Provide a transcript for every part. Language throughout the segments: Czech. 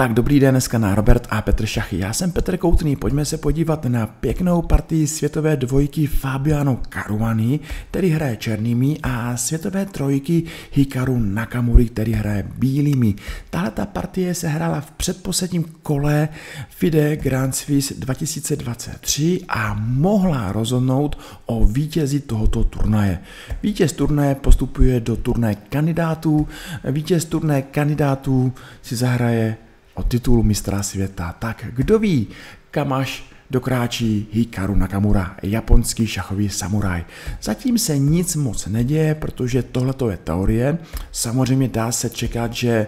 Tak dobrý den dneska na Robert a Petr Šachy. Já jsem Petr Koutný, pojďme se podívat na pěknou partii světové dvojky Fabiano Caruani, který hraje černými a světové trojky Hikaru Nakamuri, který hraje bílými. Tahle ta partie se hrála v předposledním kole FIDE Grand Swiss 2023 a mohla rozhodnout o vítězi tohoto turnaje. Vítěz turnaje postupuje do turnaje kandidátů, vítěz turnaje kandidátů si zahraje o titul mistra světa. Tak kdo ví, kam až dokráčí Hikaru Nakamura, japonský šachový samuraj. Zatím se nic moc neděje, protože tohle je teorie. Samozřejmě dá se čekat, že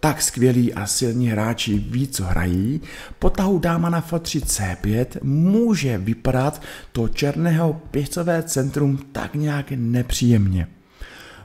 tak skvělí a silní hráči ví, co hrají. Po tahu dáma na F3 C5 může vypadat to černého pěstové centrum tak nějak nepříjemně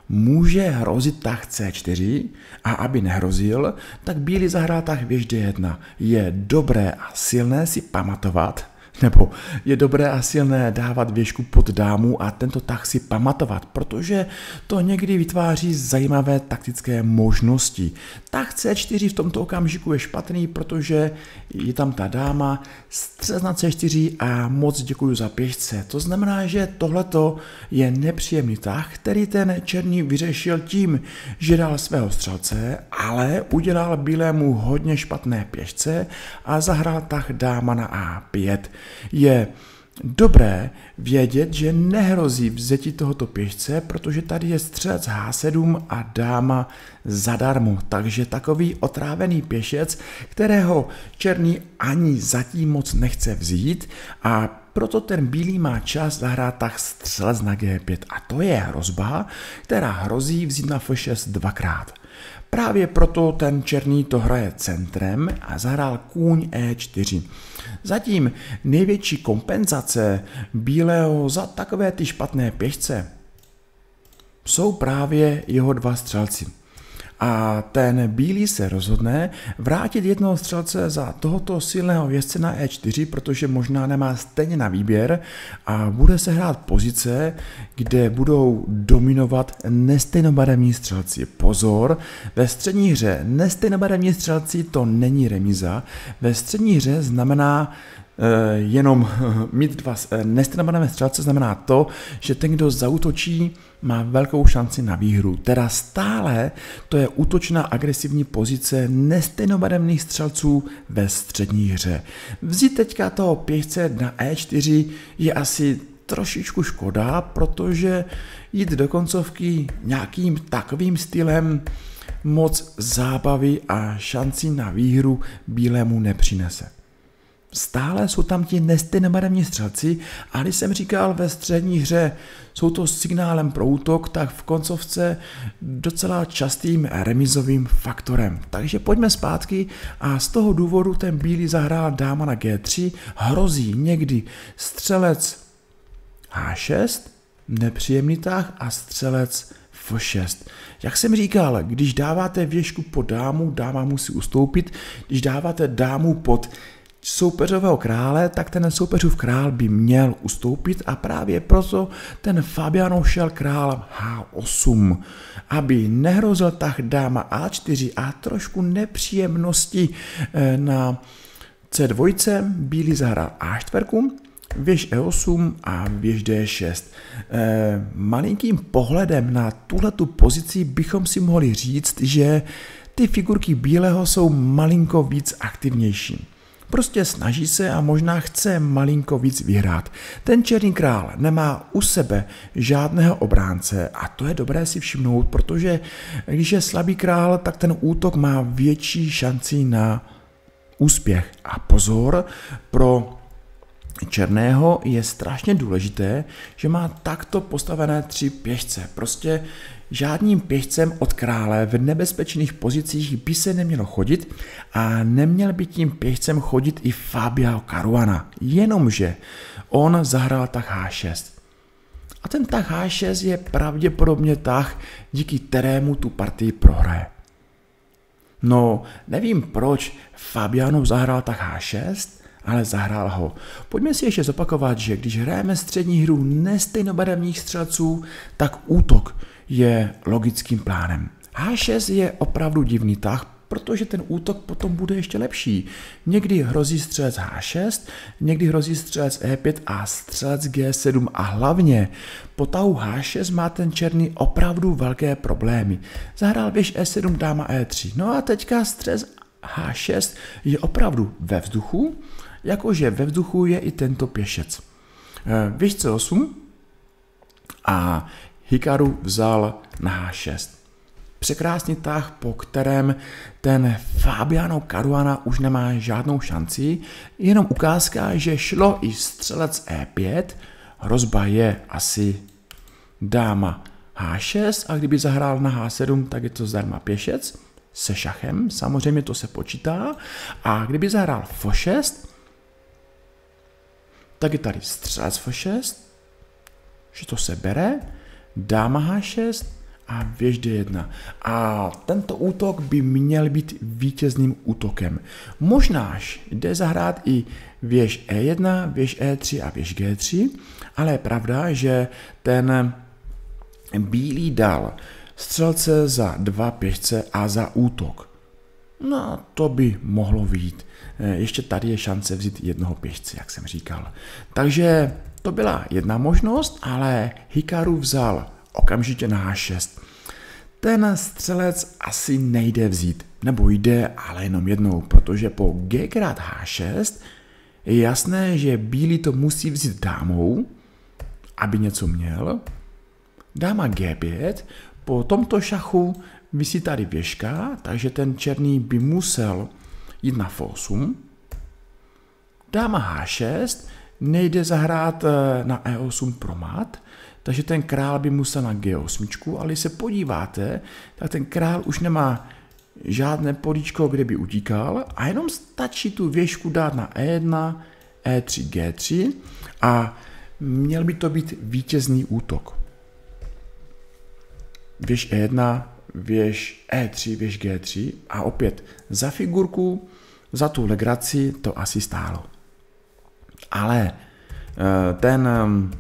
může hrozit tah C4 a aby nehrozil, tak bílý zahrál tah věž D1. Je dobré a silné si pamatovat, nebo je dobré a silné dávat věžku pod dámu a tento tah si pamatovat, protože to někdy vytváří zajímavé taktické možnosti. Tah C4 v tomto okamžiku je špatný, protože je tam ta dáma, střez na C4 a moc děkuji za pěšce. To znamená, že tohleto je nepříjemný tah, který ten černý vyřešil tím, že dal svého střelce, ale udělal bílému hodně špatné pěšce a zahrál tah dáma na A5 je dobré vědět, že nehrozí vzetí tohoto pěšce, protože tady je střelec H7 a dáma zadarmo. Takže takový otrávený pěšec, kterého černý ani zatím moc nechce vzít a proto ten bílý má čas zahrát tak střelec na G5 a to je hrozba, která hrozí vzít na F6 dvakrát. Právě proto ten černý to hraje centrem a zahrál kůň E4. Zatím největší kompenzace bílého za takové ty špatné pěšce jsou právě jeho dva střelci a ten bílý se rozhodne vrátit jednoho střelce za tohoto silného jezdce na E4, protože možná nemá stejně na výběr a bude se hrát pozice, kde budou dominovat nestejnobarevní střelci. Pozor, ve střední hře nestejnobarevní střelci to není remiza, ve střední hře znamená jenom mít dva eh, nestranované střelce znamená to, že ten, kdo zautočí, má velkou šanci na výhru. Teda stále to je útočná agresivní pozice nestejnobarevných střelců ve střední hře. Vzít teďka toho pěšce na E4 je asi trošičku škoda, protože jít do koncovky nějakým takovým stylem moc zábavy a šanci na výhru bílému nepřinese. Stále jsou tam ti nestejnobarevní střelci a když jsem říkal ve střední hře, jsou to signálem pro útok, tak v koncovce docela častým remizovým faktorem. Takže pojďme zpátky a z toho důvodu ten bílý zahrál dáma na G3, hrozí někdy střelec H6, nepříjemný tah a střelec F6. Jak jsem říkal, když dáváte věžku pod dámu, dáma musí ustoupit, když dáváte dámu pod soupeřového krále, tak ten soupeřův král by měl ustoupit a právě proto ten Fabiano šel král H8, aby nehrozil tak dáma A4 a trošku nepříjemnosti eh, na C2, bílý zahrál A4, věž E8 a věž D6. E, malinkým pohledem na tuhletu pozici bychom si mohli říct, že ty figurky bílého jsou malinko víc aktivnější. Prostě snaží se a možná chce malinko víc vyhrát. Ten černý král nemá u sebe žádného obránce a to je dobré si všimnout, protože když je slabý král, tak ten útok má větší šanci na úspěch. A pozor, pro černého je strašně důležité, že má takto postavené tři pěšce. Prostě žádným pěšcem od krále v nebezpečných pozicích by se nemělo chodit a neměl by tím pěšcem chodit i Fabio Caruana, jenomže on zahrál tak H6. A ten tah H6 je pravděpodobně tah, díky kterému tu partii prohraje. No, nevím proč Fabiano zahrál tak H6, ale zahrál ho. Pojďme si ještě zopakovat, že když hrajeme střední hru nestejnobarevných střelců, tak útok je logickým plánem. H6 je opravdu divný tah, protože ten útok potom bude ještě lepší. Někdy hrozí střelec H6, někdy hrozí střelec E5 a střelec G7 a hlavně po tahu H6 má ten černý opravdu velké problémy. Zahrál věž E7, dáma E3. No a teďka střelec H6 je opravdu ve vzduchu, jakože ve vzduchu je i tento pěšec. Eh, věž C8 a Hikaru vzal na H6. Překrásný tah, po kterém ten Fabiano Caruana už nemá žádnou šanci, jenom ukázka, že šlo i střelec E5, hrozba je asi dáma H6 a kdyby zahrál na H7, tak je to zdarma pěšec se šachem, samozřejmě to se počítá. A kdyby zahrál F6, tak je tady střelec F6, že to se bere, dáma H6 a věž D1. A tento útok by měl být vítězným útokem. Možnáž jde zahrát i věž E1, věž E3 a věž G3, ale je pravda, že ten bílý dal střelce za dva pěšce a za útok. No, to by mohlo vyjít. Ještě tady je šance vzít jednoho pěšce, jak jsem říkal. Takže to byla jedna možnost, ale Hikaru vzal okamžitě na H6. Ten střelec asi nejde vzít, nebo jde, ale jenom jednou, protože po G krát H6 je jasné, že bílý to musí vzít dámou, aby něco měl. Dáma G5, po tomto šachu vysí tady věžka, takže ten černý by musel jít na F8. Dáma H6, nejde zahrát eh, na E8 pro mat, takže ten král by musel na G8, ale když se podíváte, tak ten král už nemá žádné políčko, kde by utíkal a jenom stačí tu věžku dát na E1, E3, G3 a měl by to být vítězný útok. Věž E1, věž E3, věž G3 a opět za figurku, za tu legraci to asi stálo. Ale eh, ten ehm,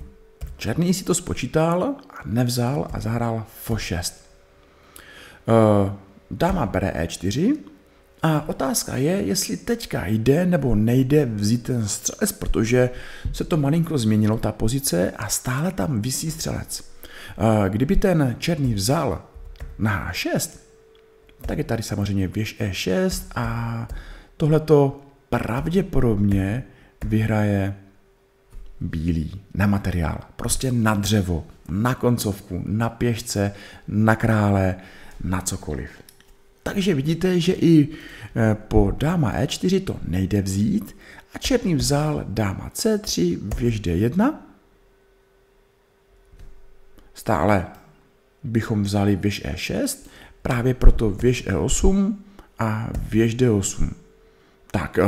černý si to spočítal a nevzal a zahrál F6. Eh, dáma bere E4 a otázka je, jestli teďka jde nebo nejde vzít ten střelec, protože se to malinko změnilo, ta pozice a stále tam visí střelec. Eh, kdyby ten černý vzal na H6, tak je tady samozřejmě věž E6 a tohleto pravděpodobně vyhraje bílý na materiál, prostě na dřevo, na koncovku, na pěšce, na krále, na cokoliv. Takže vidíte, že i e, po dáma E4 to nejde vzít a černý vzal dáma C3, věž D1. Stále bychom vzali věž E6, právě proto věž E8 a věž D8. Tak, e,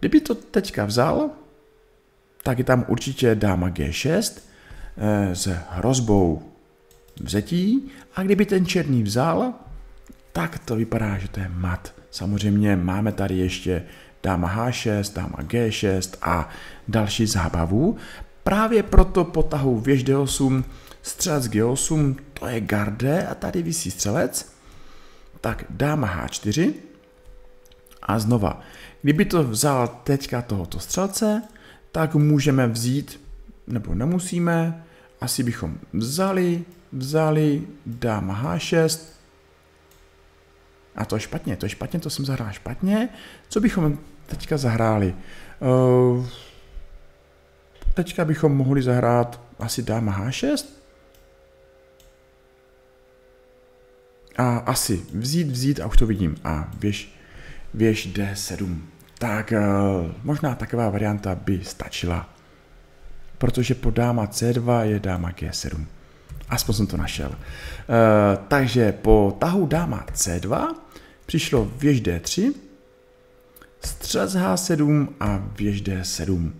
kdyby to teďka vzal, tak je tam určitě dáma G6 eh, s hrozbou vzetí a kdyby ten černý vzal, tak to vypadá, že to je mat. Samozřejmě máme tady ještě dáma H6, dáma G6 a další zábavu. Právě proto po tahu věž D8, střelec G8, to je garde a tady vysí střelec. Tak dáma H4 a znova, kdyby to vzal teďka tohoto střelce, tak můžeme vzít, nebo nemusíme, asi bychom vzali, vzali, dáma H6, a to je špatně, to je špatně, to jsem zahrál špatně. Co bychom teďka zahráli? Uh, teďka bychom mohli zahrát asi dáma H6. A asi vzít, vzít a už to vidím. A věž, věž D7 tak uh, možná taková varianta by stačila. Protože po dáma C2 je dáma G7. Aspoň jsem to našel. Uh, takže po tahu dáma C2 přišlo věž D3, střelec H7 a věž D7.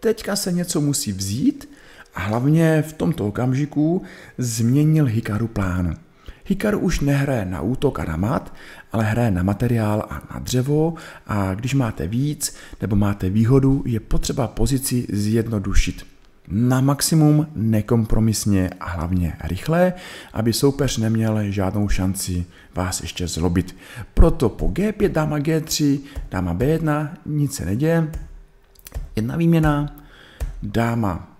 Teďka se něco musí vzít a hlavně v tomto okamžiku změnil Hikaru plán. Hikaru už nehraje na útok a na mat, ale hraje na materiál a na dřevo a když máte víc nebo máte výhodu, je potřeba pozici zjednodušit. na maximum, nekompromisně a hlavně rychle, aby soupeř neměl žádnou šanci vás ještě zlobit. Proto po G5 dáma G3, dáma B1, nic se neděje, jedna výměna, dáma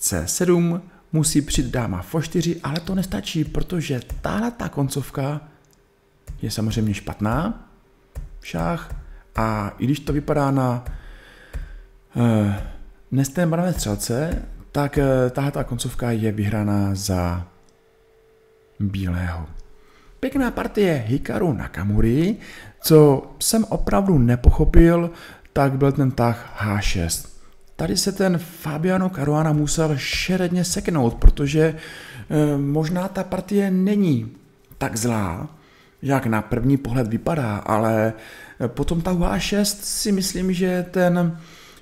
C7, musí přijít dáma F4, ale to nestačí, protože tahle ta koncovka je samozřejmě špatná, šách, a i když to vypadá na uh, nestémbrané střelce, tak uh, tahle ta koncovka je vyhraná za bílého. Pěkná partie Hikaru Nakamuri, co jsem opravdu nepochopil, tak byl ten tah H6. Tady se ten Fabiano Caruana musel šeredně seknout, protože e, možná ta partie není tak zlá, jak na první pohled vypadá, ale potom ta A6 si myslím, že ten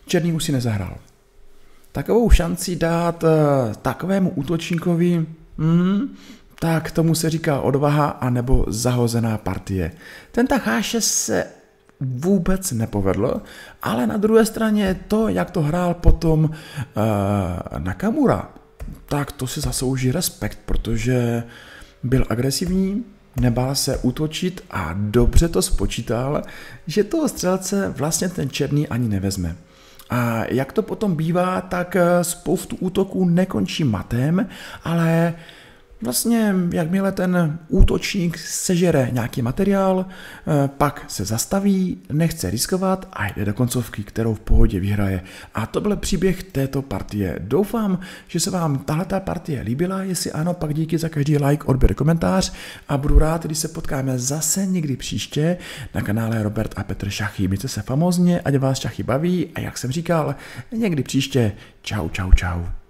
Černý už si nezahrál. Takovou šanci dát e, takovému útočníkovi, mm, tak tomu se říká odvaha anebo zahozená partie. Ten tak H6 se vůbec nepovedl, ale na druhé straně to, jak to hrál potom uh, Nakamura, tak to si zaslouží respekt, protože byl agresivní, nebál se útočit a dobře to spočítal, že toho střelce vlastně ten černý ani nevezme. A jak to potom bývá, tak eh, spoustu útoků nekončí matem, ale Vlastně, jakmile ten útočník sežere nějaký materiál, eh, pak se zastaví, nechce riskovat a jde do koncovky, kterou v pohodě vyhraje. A to byl příběh této partie. Doufám, že se vám tahle partie líbila, jestli ano, pak díky za každý like, odběr, komentář a budu rád, když se potkáme zase někdy příště na kanále Robert a Petr Šachy. Mějte se famozně, ať vás šachy baví a jak jsem říkal, někdy příště. Čau, čau, čau.